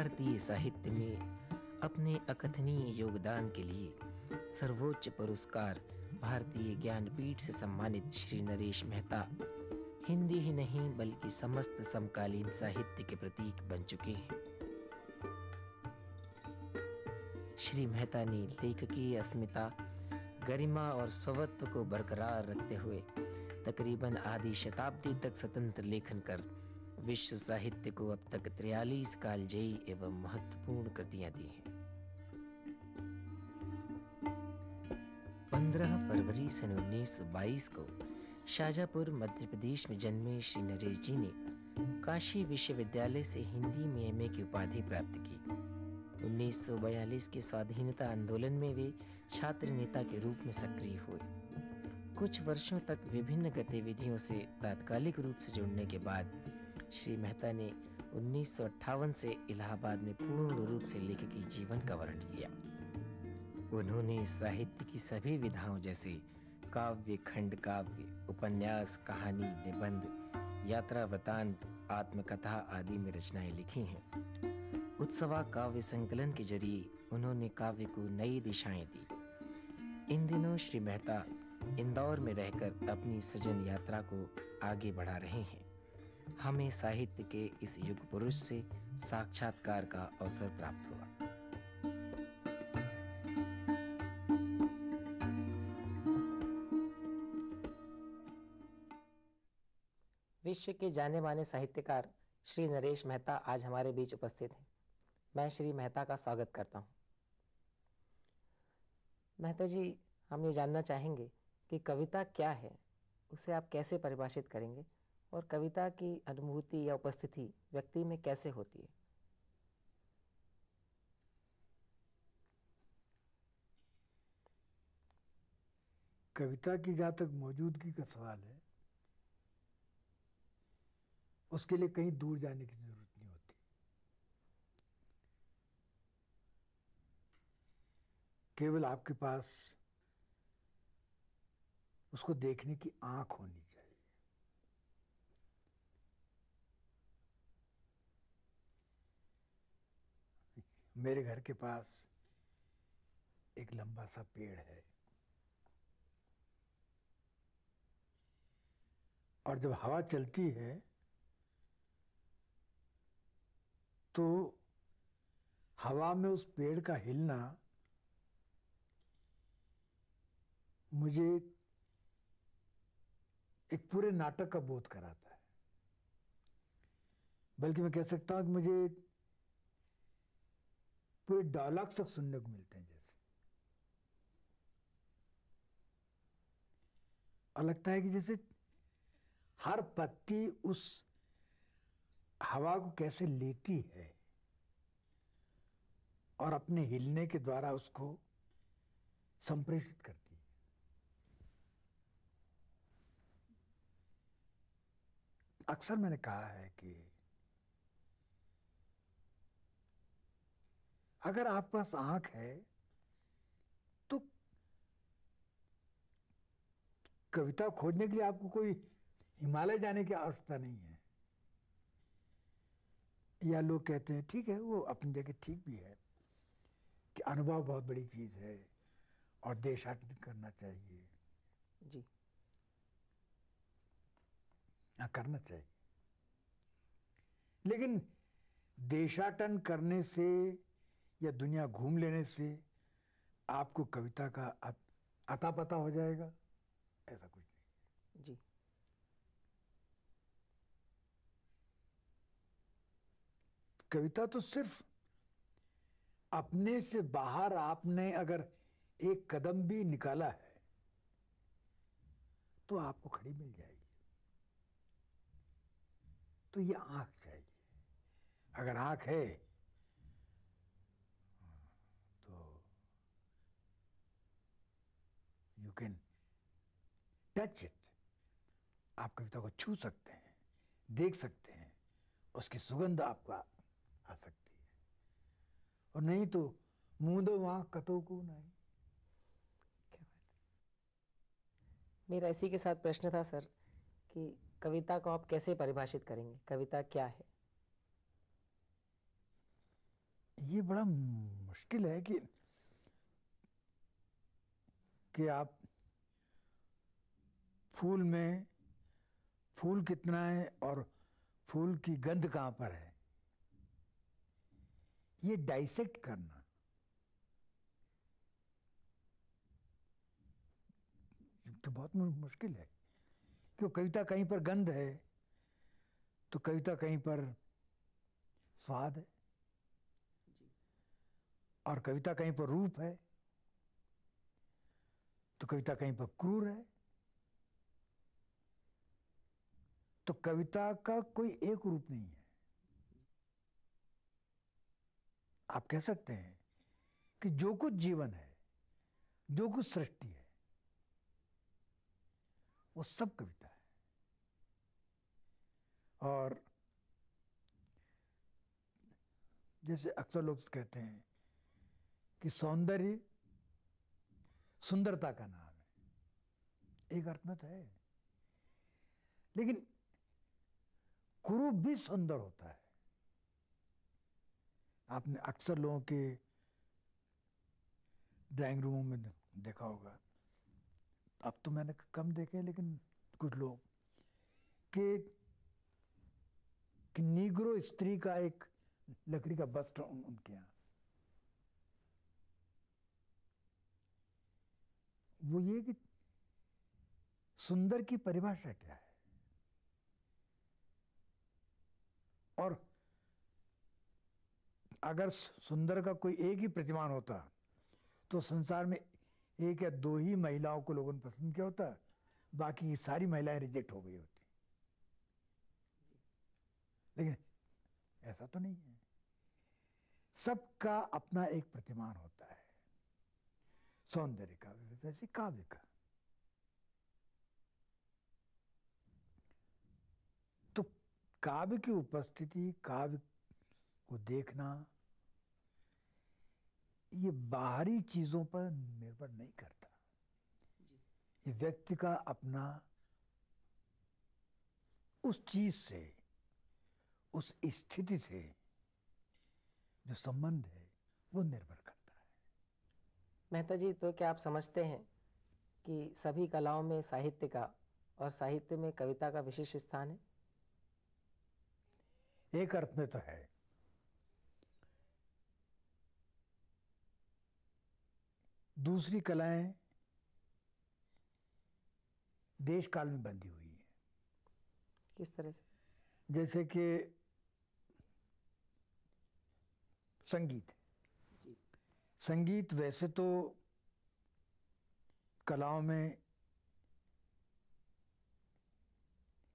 भारतीय साहित्य में अपने अकथनीय योगदान के लिए सर्वोच्च पुरस्कार भारतीय ज्ञानपीठ से सम्मानित श्री नरेश मेहता हिंदी ही नहीं, बल्कि समस्त समकालीन साहित्य के प्रतीक बन चुके हैं। श्री मेहता ने लेखकीय अस्मिता, गरिमा और स्वत्व को बरकरार रखते हुए तकरीबन आधी शताब्दी तक स्वतंत्र लेखन कर विश्व साहित्य को अब तक त्रियालीस कालजयी एवं महत्वपूर्ण कृतियाँ दी हैं। 15 फरवरी सन 1922 को शाजापुर मध्य प्रदेश में जन्मे श्री नरेश जी ने काशी विश्वविद्यालय से हिंदी में एमए की उपाधि प्राप्त की। 1942 के स्वाधीनता आंदोलन में वे छात्र नेता के रूप में सक्रिय हुए। कुछ वर्षों तक विभिन्न गतिविधियों से तात्कालिक रूप से जुड़ने के बाद श्री मेहता ने उन्नीस सौ अट्ठावन से इलाहाबाद में पूर्ण रूप से लेखकी जीवन का वर्णन किया। उन्होंने साहित्य की सभी विधाओं जैसे काव्य, खंड काव्य, उपन्यास, कहानी, निबंध, यात्रा वृतांत, आत्मकथा आदि में रचनाएँ लिखी हैं। उत्सवा काव्य संकलन के ज़रिए उन्होंने काव्य को नई दिशाएँ दी। इन दिनों श्री मेहता इंदौर में रहकर अपनी सृजन यात्रा को आगे बढ़ा रहे हैं। हमें साहित्य के इस युग पुरुष से साक्षात्कार का अवसर प्राप्त हुआ। विश्व के जाने माने साहित्यकार श्री नरेश मेहता आज हमारे बीच उपस्थित हैं। मैं श्री मेहता का स्वागत करता हूँ। मेहता जी, हम ये जानना चाहेंगे कि कविता क्या है? उसे आप कैसे परिभाषित करेंगे? और कविता की अनुभूति या उपस्थिति व्यक्ति में कैसे होती है? कविता की जहाँ तक मौजूदगी का सवाल है, उसके लिए कहीं दूर जाने की ज़रूरत नहीं होती। केवल आपके पास उसको देखने की आँख होनी चाहिए मेरे घर के पास एक लंबा सा पेड़ है। और जब हवा चलती है तो हवा में उस पेड़ का हिलना मुझे एक पूरे नाटक का बोध कराता है। बल्कि मैं कह सकता हूँ कि मुझे पूरे डायलॉग तक सुनने को मिलते हैं जैसे। और लगता है कि जैसे हर पत्ती उस हवा को कैसे लेती है और अपने हिलने के द्वारा उसको संप्रेषित करती है। अक्सर मैंने कहा है कि अगर आपके पास आँख है तो कविता खोजने के लिए आपको कोई हिमालय जाने की आवश्यकता नहीं है। या लोग कहते हैं ठीक है वो अपनी जगह ठीक भी है कि अनुभव बहुत बड़ी चीज़ है और देशाटन करना चाहिए। जी। हाँ करना चाहिए। लेकिन देशाटन करने से या दुनिया घूम लेने से आपको कविता का अता पता हो जाएगा? ऐसा कुछ नहीं। जी। कविता तो सिर्फ़ अपने से बाहर आपने अगर एक कदम भी निकाला है तो आपको खड़ी मिल जाएगी। तो ये आँख चाहिए। अगर आँख है तो यू कैन टच इट आप कविता को छू सकते हैं देख सकते हैं उसकी सुगंध आपका आ सकती है। और नहीं तो मुँह दो वहाँ कतो को नहीं। क्या बात मेरा इसी के साथ प्रश्न था सर कि कविता को आप कैसे परिभाषित करेंगे? कविता क्या है? ये बड़ा मुश्किल है कि कि आप फूल में फूल कितना है और फूल की गंध कहाँ पर है? ये डाइसेक्ट करना। तो बहुत मुश्किल है। क्यों? कविता कहीं पर गंध है तो कविता कहीं पर स्वाद है। और कविता कहीं पर रूप है तो कविता कहीं पर क्रूर है। तो कविता का कोई एक रूप नहीं है। आप कह सकते हैं कि जो कुछ जीवन है, जो कुछ सृष्टि है, वो सब कविता है। और जैसे अक्सर लोग कहते हैं कि सौंदर्य सुंदरता का नाम है। एक अर्थ में तो है। लेकिन कुरूप भी सुंदर होता है। आपने अक्सर लोगों के ड्राइंग रूमों में देखा होगा। अब तो मैंने कम देखे लेकिन कुछ लोग कि कि नीग्रो स्त्री का एक लकड़ी का उन- उनके यहाँ। वो ये कि सुंदर की परिभाषा क्या है? और अगर सुंदर का कोई एक ही प्रतिमान होता तो संसार में एक या दो ही महिलाओं को लोगों ने पसंद किया होता, बाकी की सारी महिलाएँ रिजेक्ट हो गई होती। लेकिन ऐसा तो नहीं है। सबका अपना एक प्रतिमान होता है। सौंदर्य का, वैसे काव्य का तो काव्य की उपस्थिति काव्य को देखना ये बाहरी चीज़ों पर निर्भर नहीं करता। ये व्यक्ति का अपना उस चीज़ से उस स्थिति से जो संबंध है वो निर्भर करता है। मेहता जी तो क्या आप समझते हैं कि सभी कलाओं में साहित्य का और साहित्य में कविता का विशिष्ट स्थान है? एक अर्थ में तो है। दूसरी कलाएँ देश काल में बंधी हुई है। किस तरह से? जैसे कि संगीत। संगीत वैसे तो कलाओं में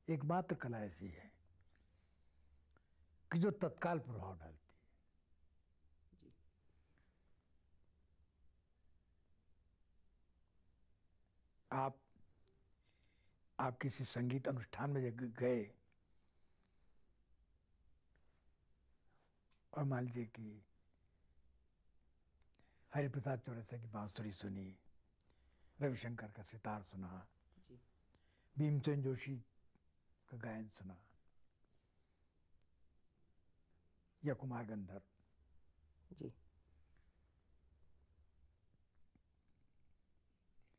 एकमात्र कला ऐसी है। कि जो तत्काल प्रभाव डालती है। जी। आप आप किसी संगीत अनुष्ठान में गए और मान लीजिए कि हरिप्रसाद चौरसिया की बांसुरी सुनी रविशंकर का सितार सुना भीमसेन जोशी का गायन सुना या कुमार गंधर्व जी।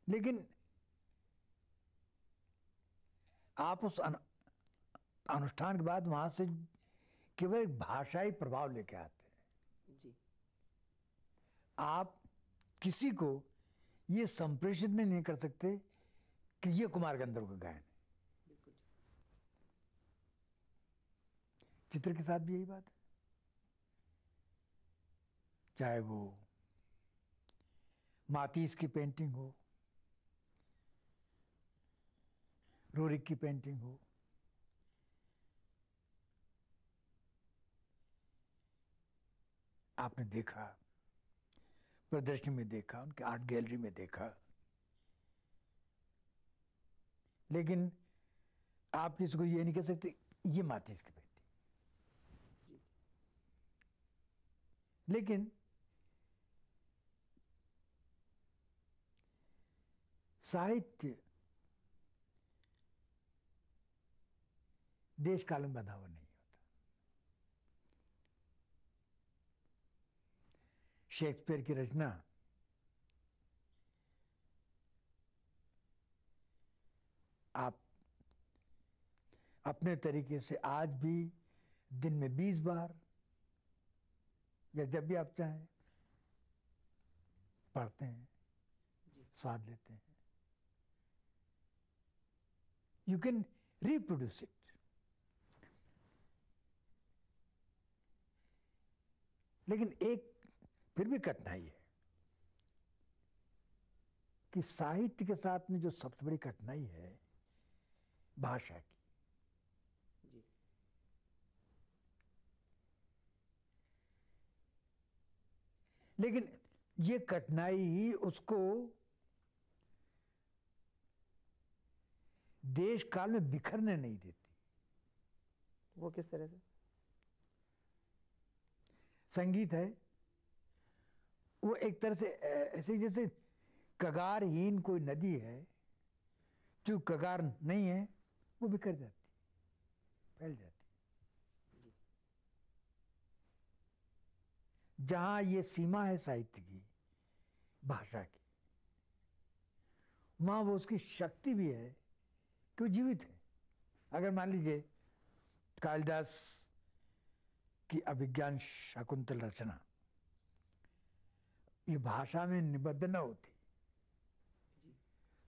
लेकिन आप उस अनु, अनुष्ठान के बाद वहाँ से केवल एक भाषाई प्रभाव लेके आते हैं। जी। आप किसी को ये संप्रेषित नहीं नहीं कर सकते कि ये कुमार गंधर्व का गायन है। चित्र के साथ भी यही बात है। चाहे वो मातीस की पेंटिंग हो रोरिक की पेंटिंग हो, आपने देखा, प्रदर्शनी में देखा, उनके आर्ट गैलरी में देखा। लेकिन आप किसी को ये नहीं कह सकते, ये मातीस की पेंटिंग लेकिन साहित्य देश काल में बंधा हुआ नहीं होता। शेक्सपियर की रचना आप अपने तरीके से आज भी दिन में बीस बार या जब भी आप चाहें पढ़ते हैं स्वाद लेते हैं। यू कैन रिप्रोड्यूस इट लेकिन एक फिर भी कठिनाई है कि साहित्य के साथ में जो सबसे बड़ी कठिनाई है भाषा की। जी। लेकिन ये कठिनाई ही उसको देश काल में बिखरने नहीं देती। वो किस तरह से? संगीत है। वो एक तरह से ऐसे जैसे कगारहीन कोई नदी है जो कगार नहीं है वो बिखर जाती फैल जाती। जहाँ ये सीमा है साहित्य की भाषा की वहाँ वो उसकी शक्ति भी है। कि वो जीवित है। अगर मान लीजिए कालिदास की अभिज्ञान शाकुंतल रचना, ये भाषा में निबद्ध न होती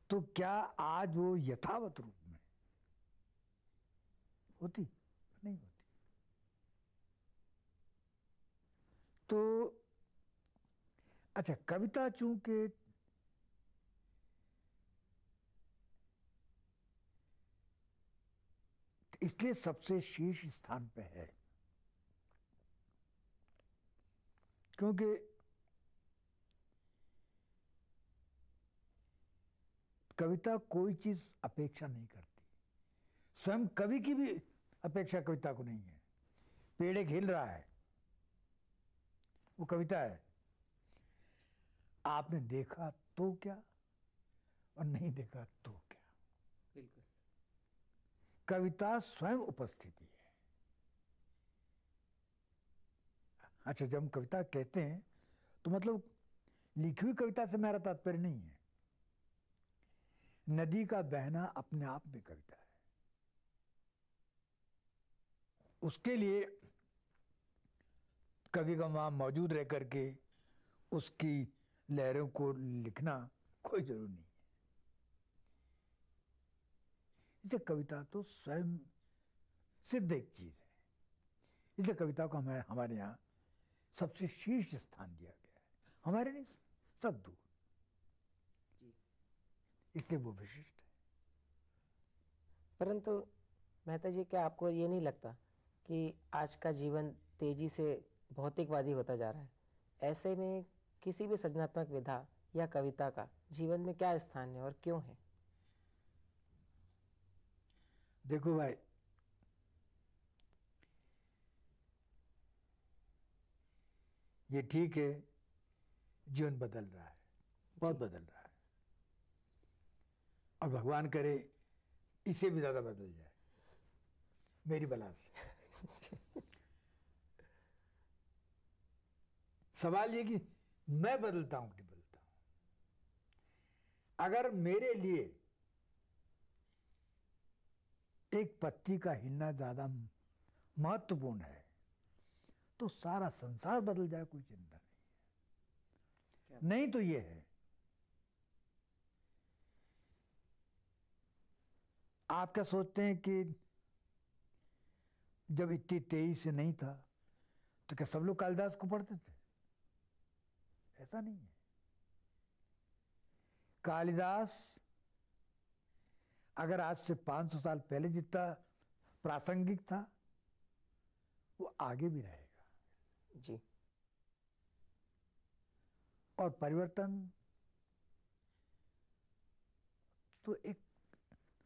तो क्या आज वो यथावत रूप में होती? नहीं होती। तो अच्छा कविता चूँकि इसलिए सबसे शीर्ष स्थान पे है। क्योंकि कविता कोई चीज़ अपेक्षा नहीं करती। स्वयं कवि की भी अपेक्षा कविता को नहीं है। पेड़ एक हिल रहा है। वो कविता है। आपने देखा तो क्या और नहीं देखा तो? कविता स्वयं उपस्थिति है अच्छा जब हम कविता कहते हैं तो मतलब लिखी हुई कविता से मेरा तात्पर्य नहीं है। नदी का बहना अपने आप में कविता है। उसके लिए कवि का वहाँ मौजूद रह करके उसकी लहरों को लिखना कोई ज़रूरी नहीं। इसे कविता तो स्वयं सिद्ध एक चीज़ है। इसे कविता को हमारे हमारे यहाँ सबसे शीर्ष स्थान दिया गया है। हमारे नहीं सब दूर। इसलिए वो विशिष्ट है। परंतु मेहता जी क्या आपको ये नहीं लगता कि आज का जीवन तेज़ी से भौतिकवादी होता जा रहा है? ऐसे में किसी भी सृजनात्मक विधा या कविता का जीवन में क्या स्थान है और क्यों है? देखो भाई। ये ठीक है जीवन बदल रहा है बहुत बदल रहा है। और भगवान करे इसे भी ज़्यादा बदल जाए। मेरी बला से। सवाल ये कि मैं बदलता हूँ कि नहीं बदलता हूँ? अगर मेरे लिए एक पत्ती का हिलना ज़्यादा महत्वपूर्ण है। तो सारा संसार बदल जाए, कोई चिंता नहीं है। नहीं तो ये है, आप क्या सोचते हैं कि जब इतनी तेज़ी से नहीं था तो क्या सब लोग कालिदास को पढ़ते थे? ऐसा नहीं है। कालिदास अगर आज से 500 साल पहले जितना प्रासंगिक था वो आगे भी रहेगा। जी। और परिवर्तन तो एक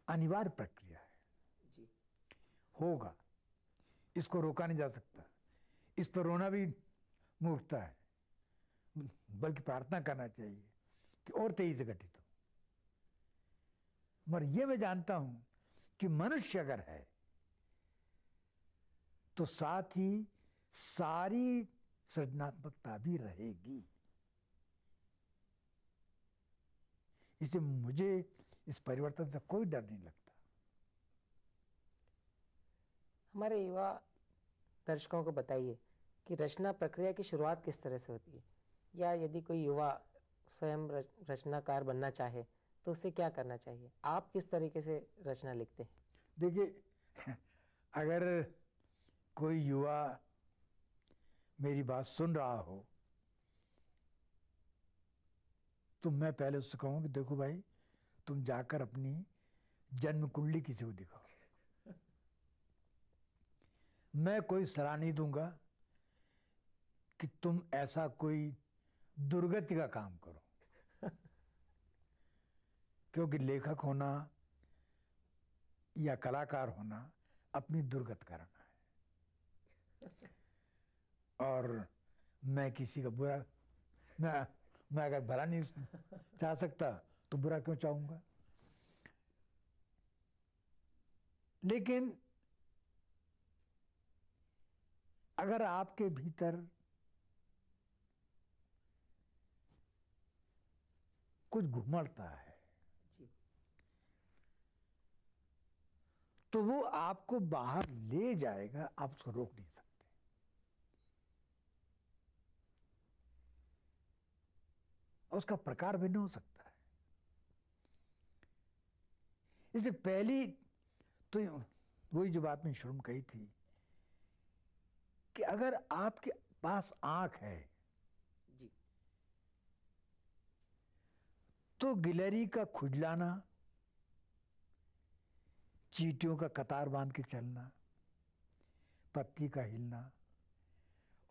अनिवार्य प्रक्रिया है। जी। होगा। इसको रोका नहीं जा सकता। इस पर रोना भी मूर्खता है। बल्कि प्रार्थना करना चाहिए कि और तेज़ी से घटित मगर ये मैं जानता हूँ कि मनुष्य अगर है तो साथ ही सारी सृजनात्मकता भी रहेगी। इसलिए मुझे इस परिवर्तन से कोई डर नहीं लगता। हमारे युवा दर्शकों को बताइए कि रचना प्रक्रिया की शुरुआत किस तरह से होती है? या यदि कोई युवा स्वयं रचनाकार बनना चाहे तो उसे क्या करना चाहिए? आप किस तरीके से रचना लिखते हैं? देखिए, अगर कोई युवा मेरी बात सुन रहा हो तो मैं पहले उससे कहूँ कि देखो भाई, तुम जाकर अपनी जन्म कुंडली किसी को दिखाओ। मैं कोई सलाह नहीं दूँगा कि तुम ऐसा कोई दुर्गति का काम करो। क्योंकि लेखक होना या कलाकार होना अपनी दुर्गत करना है। और मैं किसी का बुरा, मैं मैं अगर भला नहीं चाह सकता तो बुरा क्यों चाहूँगा? लेकिन अगर आपके भीतर कुछ घुमड़ता है तो वो आपको बाहर ले जाएगा आप उसको रोक नहीं सकते। उसका प्रकार भिन्न हो सकता है। इसे पहली तो वही जो बात मैंने शुरू में कही थी कि अगर आपके पास आँख है जी। तो गिलहरी का खुजलाना चीटियों का कतार बाँध के चलना पत्ती का हिलना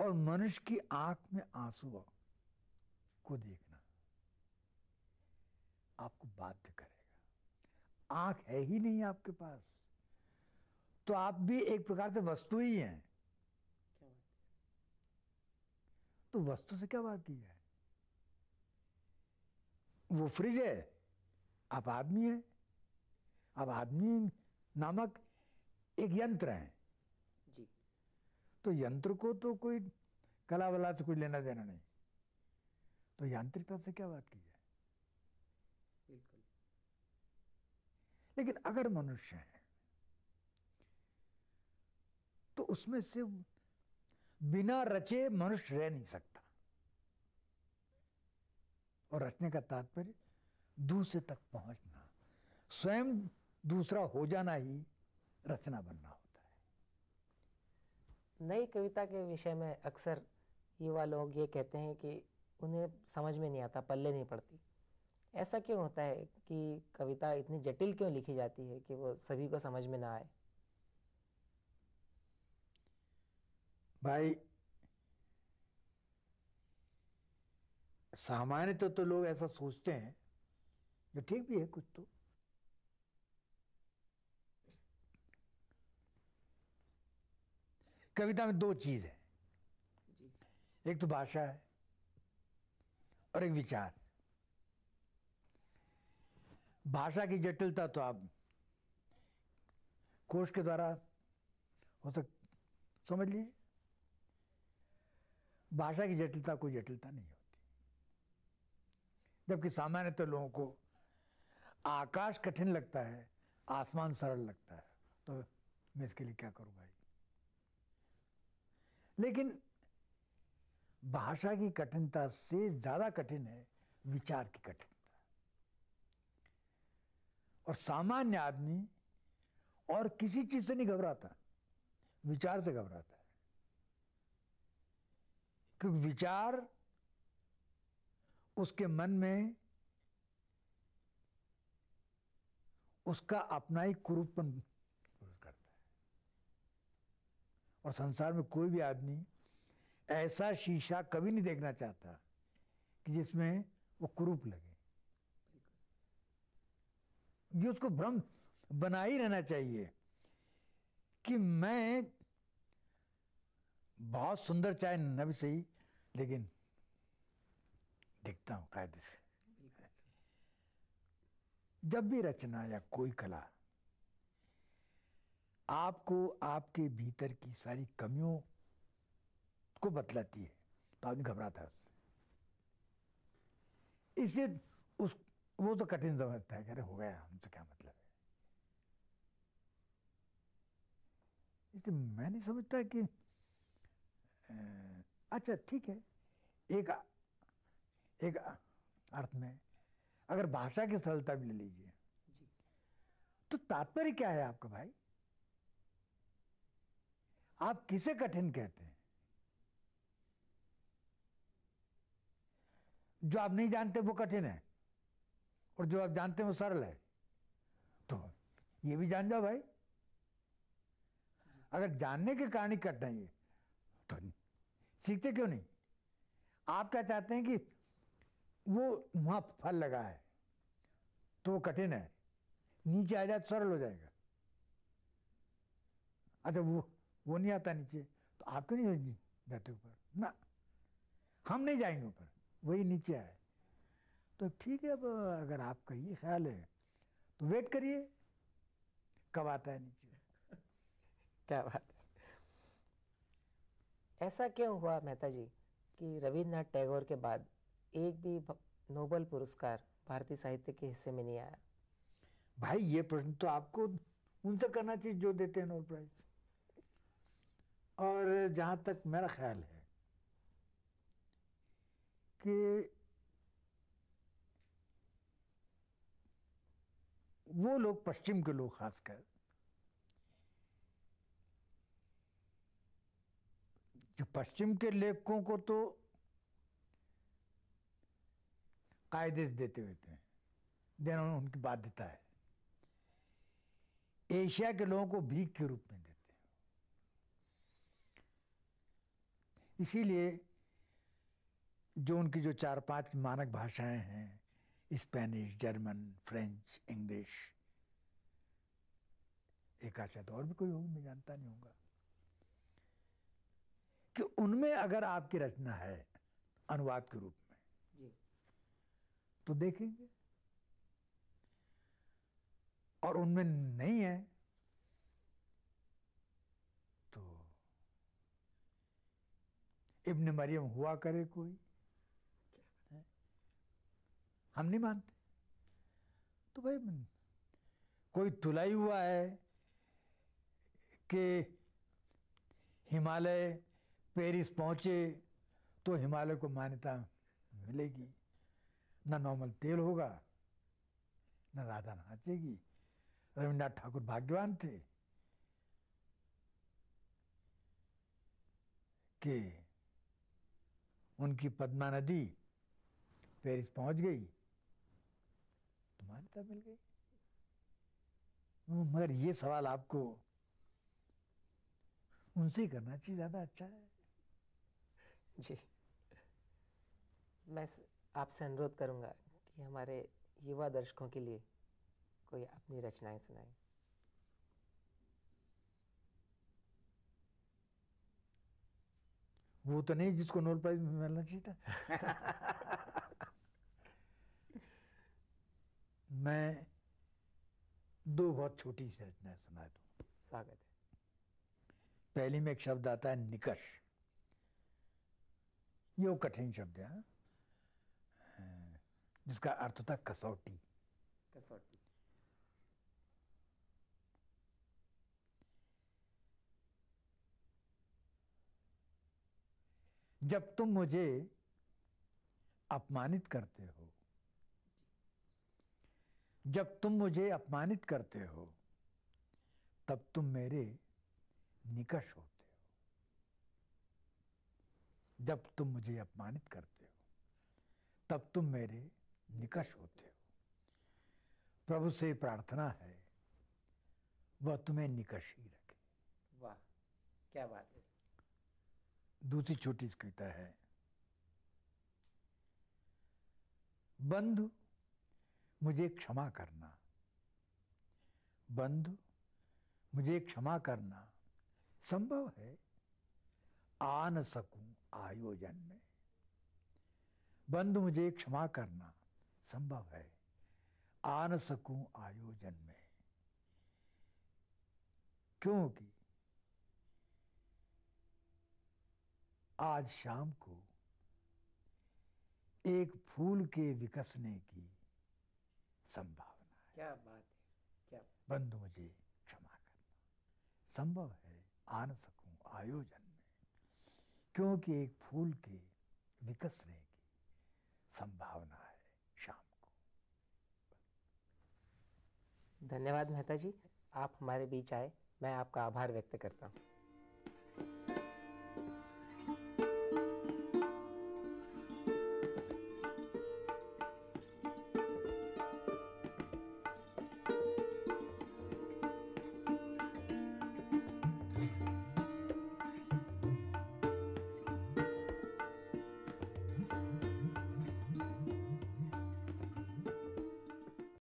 और मनुष्य की आँख में आँसू को देखना आपको बाध्य करेगा। आँख है ही नहीं आपके पास। तो आप भी एक प्रकार से वस्तु ही हैं। तो वस्तु से क्या बात की है? वो फ्रिज है आप आदमी है। आप आदमी नामक एक यंत्र है। जी। तो यंत्र को तो कोई कला वला से कोई लेना देना नहीं। तो यांत्रिकता से क्या बात की है बिल्कुल। लेकिन अगर मनुष्य है तो उसमें से बिना रचे मनुष्य रह नहीं सकता। और रचने का तात्पर्य दूसरे तक पहुँचना। स्वयं दूसरा हो जाना ही रचना बनना होता है। नई कविता के विषय में अक्सर युवा लोग ये कहते हैं कि उन्हें समझ में नहीं आता पल्ले नहीं पड़ती। ऐसा क्यों होता है कि कविता इतनी जटिल क्यों लिखी जाती है कि वो सभी को समझ में ना आए? भाई सामान्य तो, तो लोग ऐसा सोचते हैं जो ठीक भी है कुछ तो। कविता में दो चीज़ है। एक तो भाषा है और एक विचार। भाषा की जटिलता तो आप कोश के द्वारा हो सक समझ लीजिए। भाषा की जटिलता कोई जटिलता नहीं होती। जबकि सामान्यतः तो लोगों को आकाश कठिन लगता है आसमान सरल लगता है। तो मैं इसके लिए क्या करूँ भाई? लेकिन भाषा की कठिनता से ज़्यादा कठिन है विचार की कठिनता। और सामान्य आदमी और किसी चीज़ से नहीं घबराता, विचार से घबराता है। क्योंकि विचार उसके मन में उसका अपना ही कुरूपन करता है और संसार में कोई भी आदमी ऐसा शीशा कभी नहीं देखना चाहता कि जिसमें वो कुरूप लगे। ये उसको भ्रम बना ही रहना चाहिए कि मैं बहुत सुंदर चाहे न भी सही, लेकिन दिखता हूँ कायदे से। जब भी रचना या कोई कला आपको आपके भीतर की सारी कमियों को बतलाती है। तो आदमी घबराता है उससे। इसलिए उस वो तो कठिन समझता है अरे हो गया हमसे क्या मतलब है? इसलिए मैं नहीं समझता कि अच्छा ठीक है एक एक अर्थ में अगर भाषा की सरलता भी ले लीजिए। तो तात्पर्य क्या है आपका भाई? आप किसे कठिन कहते हैं? जो आप नहीं जानते वो कठिन है, और जो आप जानते हैं वो सरल है। तो ये भी जान जाओ भाई। अगर जानने के कारण ही कठिनाई है तो सीखते क्यों नहीं? आप क्या चाहते हैं कि वो वहाँ फल लगा है तो वो कठिन है। नीचे आ जाए तो सरल हो जाएगा। अच्छा वो वो नहीं आता नीचे। तो आप क्यों नहीं जाते ऊपर। ना। हम नहीं जाएँगे ऊपर। वही नीचे आए तो ठीक है अब अगर आपका ये ख्याल है तो वेट करिए। कब आता है नीचे? क्या बात है। ऐसा क्यों हुआ मेहता जी कि रविन्द्रनाथ टैगोर के बाद एक भी नोबल पुरस्कार भारतीय साहित्य के हिस्से में नहीं आया? भाई ये प्रश्न तो आपको उनसे करना चाहिए जो देते हैं नोबल प्राइज। और जहाँ तक मेरा ख्याल है कि वो लोग पश्चिम के लोग खासकर, जो पश्चिम के लेखकों को तो कायदे से देते हुए थे देना उनकी बाध्यता है। एशिया के लोगों को भीख के रूप में देते हैं इसीलिए जो उनकी जो चार पाँच मानक भाषाएँ हैं स्पेनिश जर्मन फ्रेंच इंग्लिश एक आध शायद और भी कोई होगी मैं जानता नहीं होगा। कि उनमें अगर आपकी रचना है अनुवाद के रूप में जी। तो देखेंगे। और उनमें नहीं है इब्न मरियम हुआ करे कोई? हम नहीं मानते। तो भाई, कोई तुलाई हुआ है कि हिमालय, पेरिस पहुँचे तो हिमालय को मान्यता मिलेगी? न नॉर्मल तेल होगा, न राधा नाचेगी। रविन्द्रनाथ ठाकुर भाग्यवान थे कि उनकी पद्मा नदी पेरिस पहुँच गई। तो मान्यता मिल गई। मगर ये सवाल आपको उनसे करना चाहिए, ज़्यादा अच्छा है। जी। मैं आपसे अनुरोध करूँगा कि हमारे युवा दर्शकों के लिए कोई अपनी रचनाएँ सुनाएँ। वो तो नहीं जिसको नोबेल प्राइज मिलना चाहिए था। मैं दो बहुत छोटी सी रचनाएँ सुना दूँ। स्वागत है। पहली में एक शब्द आता है निकष। ये वो कठिन शब्द है हाँ? जिसका अर्थ होता है कसौटी कसौटी। जब तुम मुझे अपमानित करते हो, जब तुम मुझे अपमानित करते हो, तब तुम मेरे निकष होते हो। जब तुम मुझे अपमानित करते हो, तब तुम मेरे निकष होते हो। प्रभु से प्रार्थना है, वह तुम्हें निकष ही रखे। वाह, क्या बात है। दूसरी छोटी कविता है। बंधु, मुझे क्षमा करना। बंधु, मुझे क्षमा करना। संभव है? आ न सकूँ आयोजन में। बंधु, मुझे क्षमा करना। संभव है? आ न सकूँ आयोजन में। क्योंकि आज शाम को एक फूल के विकसने की संभावना है। क्या बात है क्या बंधु मुझे क्षमा करना। संभव है आ न सकूँ आयोजन में क्योंकि एक फूल के विकसने की संभावना है शाम को। धन्यवाद मेहता जी आप हमारे बीच आए मैं आपका आभार व्यक्त करता हूँ।